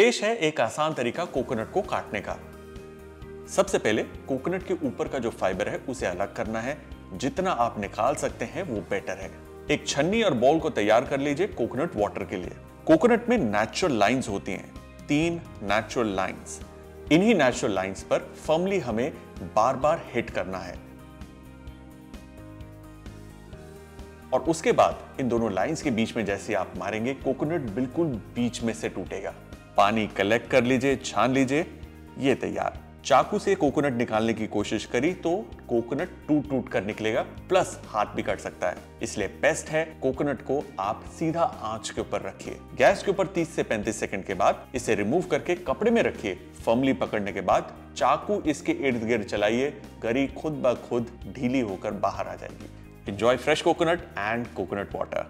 पेश है एक आसान तरीका कोकोनट को काटने का। सबसे पहले कोकोनट के ऊपर का जो फाइबर है, उसे अलग करना है। जितना आप निकाल सकते हैं, वो बेटर है। एक छन्नी और बॉल को तैयार कर लीजिए कोकोनट वाटर के लिए। कोकोनट में नेचुरल लाइंस होती हैं। तीन नेचुरल लाइंस इन्हीं नेचुरल लाइंस पर फर्मली हमें बार बार हिट करना है। और उसके बाद इन दोनों लाइंस के बीच में जैसे आप मारेंगे, कोकोनट बिल्कुल बीच में से टूटेगा। पानी कलेक्ट कर लीजिए, छान लीजिए, ये तैयार। चाकू से कोकोनट निकालने की कोशिश करी तो कोकोनट टूट टूट कर निकलेगा, प्लस हाथ भी कट सकता है। इसलिए बेस्ट है कोकोनट को आप सीधा आँच के ऊपर रखिए। गैस के ऊपर 30 से 35 सेकंड के बाद इसे रिमूव करके कपड़े में रखिए। फर्मली पकड़ने के बाद चाकू इसके इर्द गिर्द चलाइए गरी खुद ब खुद ढीली होकर बाहर आ जाएगी। Enjoy fresh coconut and coconut water.